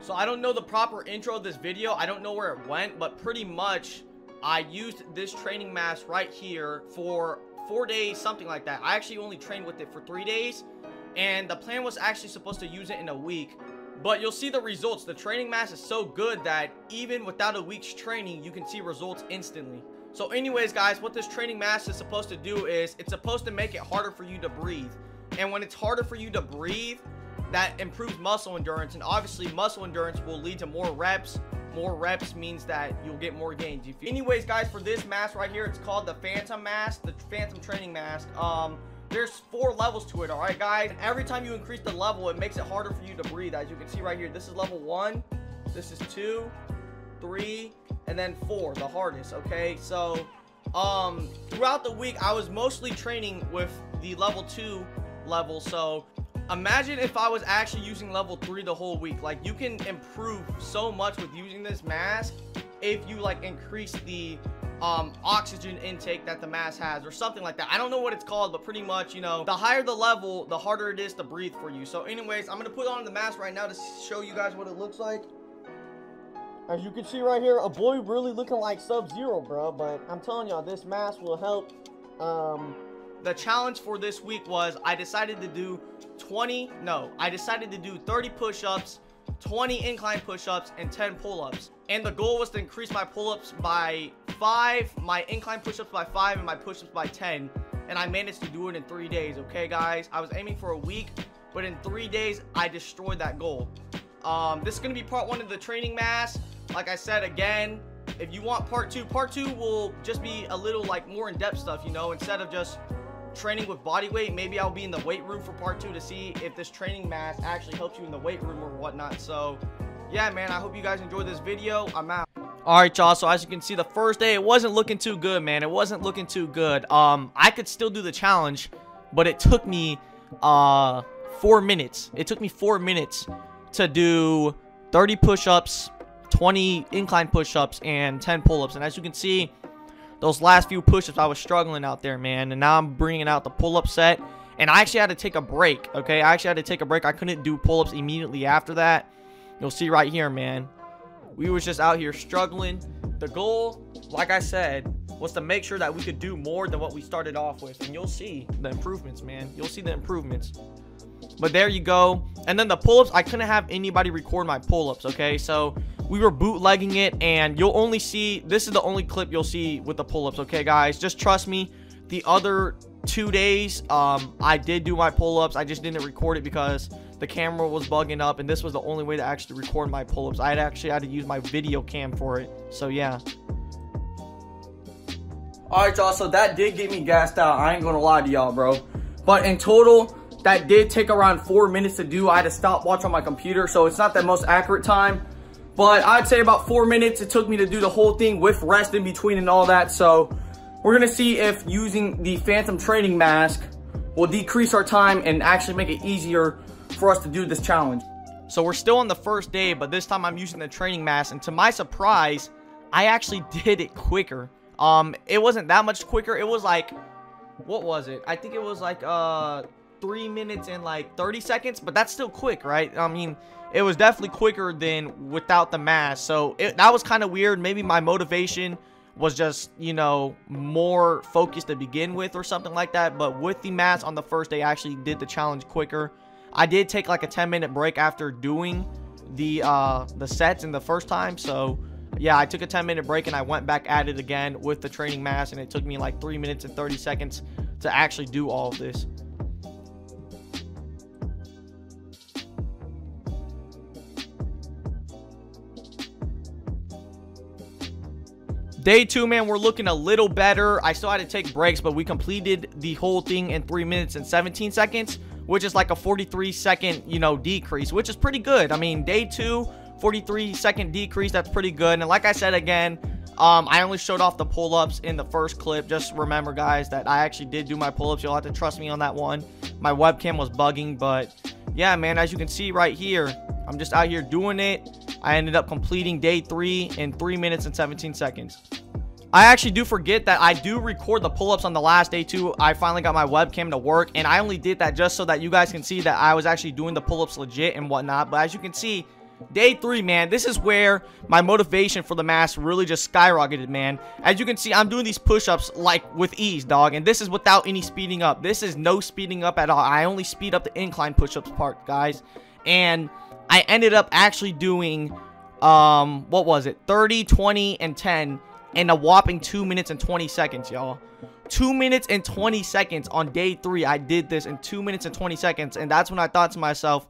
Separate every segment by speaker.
Speaker 1: So I don't know the proper intro of this video. I don't know where it went, but pretty much I used this training mask right here for four days, something like that. I actually only trained with it for three days, and the plan was actually supposed to use it in a week. But you'll see the results. The training mask is so good that even without a week's training, you can see results instantly. So anyways, guys, what this training mask is supposed to do is it's supposed to make it harder for you to breathe. And when it's harder for you to breathe, that improves muscle endurance. And obviously, muscle endurance will lead to more reps. More reps means that you'll get more gains. Anyways, guys, for this mask right here, it's called the Phantom Mask, the Phantom Training Mask. Um, there's four levels to it, all right, guys? Every time you increase the level, it makes it harder for you to breathe. As you can see right here, this is level one, this is two, three, and then four, the hardest, okay? So, um, throughout the week, I was mostly training with the level two level, so imagine if I was actually using level 3 the whole week. Like, you can improve so much with using this mask if you, like, increase the um, oxygen intake that the mask has or something like that. I don't know what it's called, but pretty much, you know, the higher the level, the harder it is to breathe for you. So anyways, I'm going to put on the mask right now to show you guys what it looks like. As you can see right here, a boy really looking like Sub-Zero, bro. But I'm telling y'all, this mask will help. Um, the challenge for this week was I decided to do 20, no, I decided to do 30 push-ups, 20 incline push-ups, and 10 pull-ups. And the goal was to increase my pull-ups by 5, my incline push-ups by 5, and my push-ups by 10. And I managed to do it in 3 days, okay, guys? I was aiming for a week, but in 3 days, I destroyed that goal. Um, this is going to be part 1 of the training mass. Like I said, again, if you want part 2, part 2 will just be a little, like, more in-depth stuff, you know? Instead of just training with body weight. Maybe I'll be in the weight room for part two to see if this training mask actually helps you in the weight room or whatnot. So, yeah, man, I hope you guys enjoyed this video. I'm out. Alright, y'all, so as you can see, the first day, it wasn't looking too good, man. It wasn't looking too good. Um, I could still do the challenge, but it took me, uh, four minutes. It took me four minutes to do 30 push-ups, 20 incline push-ups, and 10 pull-ups. And as you can see, those last few push-ups, I was struggling out there, man. And now I'm bringing out the pull-up set. And I actually had to take a break, okay? I actually had to take a break. I couldn't do pull-ups immediately after that. You'll see right here, man. We was just out here struggling. The goal, like I said, was to make sure that we could do more than what we started off with. And you'll see the improvements, man. You'll see the improvements. But there you go. And then the pull-ups, I couldn't have anybody record my pull-ups, okay? So we were bootlegging it and you'll only see this is the only clip you'll see with the pull-ups okay guys? Just trust me the other two days um i did do my pull-ups. I just didn't record it because the camera was bugging up and this was the only way to actually record my pull-ups. I had actually had to use my video cam for it so yeah. All right y'all so that did get me gassed out. I ain't gonna lie to y'all bro. But in total that did take around four minutes to do. I had to stop watch on my computer so it's not the most accurate time but I'd say about four minutes it took me to do the whole thing with rest in between and all that. So we're to see if using the Phantom Training Mask will decrease our time and actually make it easier for us to do this challenge. So we're still on the first day, but this time I'm using the training mask. And to my surprise, I actually did it quicker. Um, It wasn't that much quicker. It was like, what was it? I think it was like uh, 3 minutes and like 30 seconds, but that's still quick, right? I mean, it was definitely quicker than without the mask. So it, that was kind of weird. Maybe my motivation was just, you know, more focused to begin with or something like that. But with the mask on the first day, I actually did the challenge quicker. I did take like a 10 minute break after doing the uh, the sets in the first time. So yeah, I took a 10 minute break and I went back at it again with the training mask. And it took me like 3 minutes and 30 seconds to actually do all of this. Day two, man, we're looking a little better. I still had to take breaks, but we completed the whole thing in 3 minutes and 17 seconds, which is like a 43 second, you know, decrease, which is pretty good. I mean, day two, 43 second decrease, that's pretty good. And like I said again, um, I only showed off the pull-ups in the first clip. Just remember, guys, that I actually did do my pull-ups. You'll have to trust me on that one. My webcam was bugging, but yeah, man, as you can see right here, I'm just out here doing it. I ended up completing day three in 3 minutes and 17 seconds. I actually do forget that I do record the pull-ups on the last day too. I finally got my webcam to work and I only did that just so that you guys can see that I was actually doing the pull-ups legit and whatnot. But as you can see, day three, man, this is where my motivation for the mass really just skyrocketed, man. As you can see, I'm doing these push-ups, like, with ease, dog. And this is without any speeding up. This is no speeding up at all. I only speed up the incline push-ups part, guys. And I ended up actually doing, um, what was it? 30, 20, and 10 in a whopping 2 minutes and 20 seconds, y'all. 2 minutes and 20 seconds on day 3. I did this in 2 minutes and 20 seconds. And that's when I thought to myself,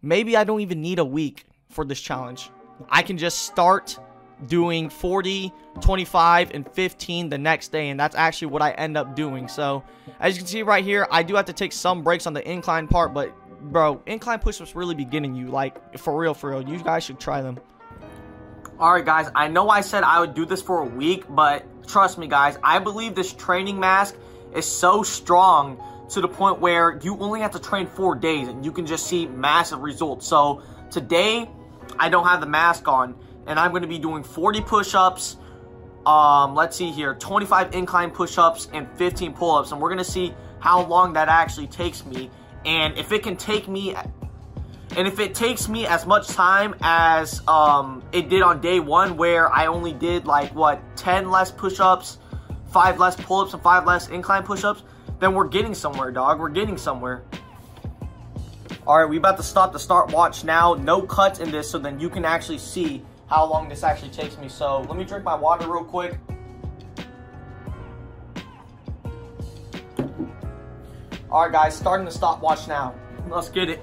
Speaker 1: maybe I don't even need a week for this challenge. I can just start doing 40, 25, and 15 the next day, and that's actually what I end up doing. So, as you can see right here, I do have to take some breaks on the incline part, but, bro, incline push-ups really be getting you, like, for real, for real. You guys should try them. Alright, guys, I know I said I would do this for a week, but trust me, guys, I believe this training mask is so strong to the point where you only have to train four days and you can just see massive results. So, today, I don't have the mask on, and I'm going to be doing 40 push-ups, um, let's see here, 25 incline push-ups, and 15 pull-ups, and we're going to see how long that actually takes me, and if it can take me, and if it takes me as much time as um, it did on day one, where I only did like, what, 10 less push-ups, 5 less pull-ups, and 5 less incline push-ups, then we're getting somewhere, dog. We're getting somewhere. All right, we about to stop the start watch now. No cuts in this, so then you can actually see how long this actually takes me. So let me drink my water real quick. All right, guys, starting the stopwatch now. Let's get it.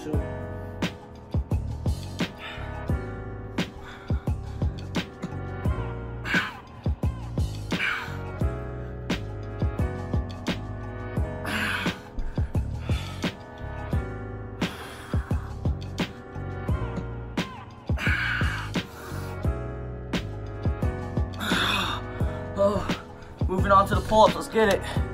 Speaker 1: Oh, moving on to the pull-ups. Let's get it.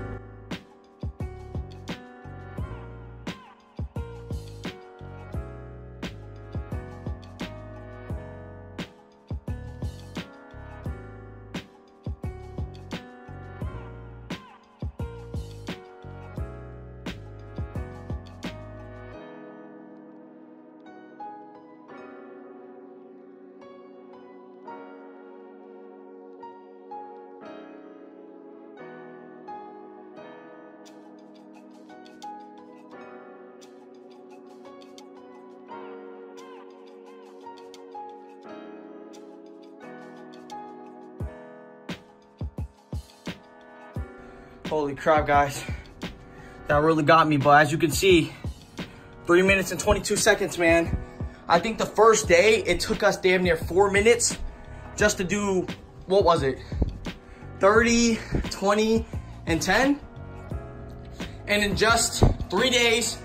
Speaker 1: Holy crap, guys. That really got me, but as you can see, Three minutes and 22 seconds, man. I think the first day, it took us damn near four minutes just to do, what was it? 30, 20, and 10. And in just three days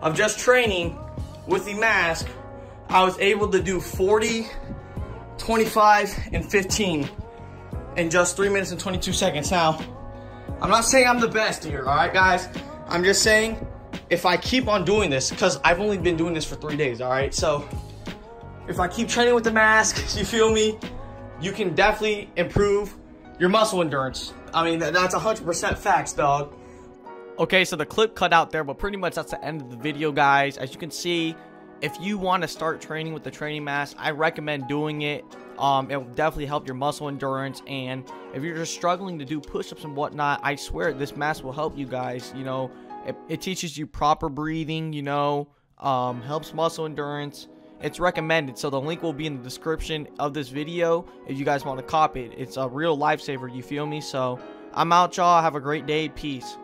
Speaker 1: of just training with the mask, I was able to do 40, 25, and 15 in just three minutes and 22 seconds. Now, I'm not saying I'm the best here, all right, guys? I'm just saying if I keep on doing this, because I've only been doing this for three days, all right? So if I keep training with the mask, you feel me? You can definitely improve your muscle endurance. I mean, that's 100% facts, dog. Okay, so the clip cut out there, but pretty much that's the end of the video, guys. As you can see, if you want to start training with the training mask, I recommend doing it. Um, it will definitely help your muscle endurance. And if you're just struggling to do push-ups and whatnot, I swear this mask will help you guys. You know, it, it teaches you proper breathing, you know, um, helps muscle endurance. It's recommended, so the link will be in the description of this video if you guys want to copy it. It's a real lifesaver, you feel me? So I'm out, y'all. Have a great day. Peace.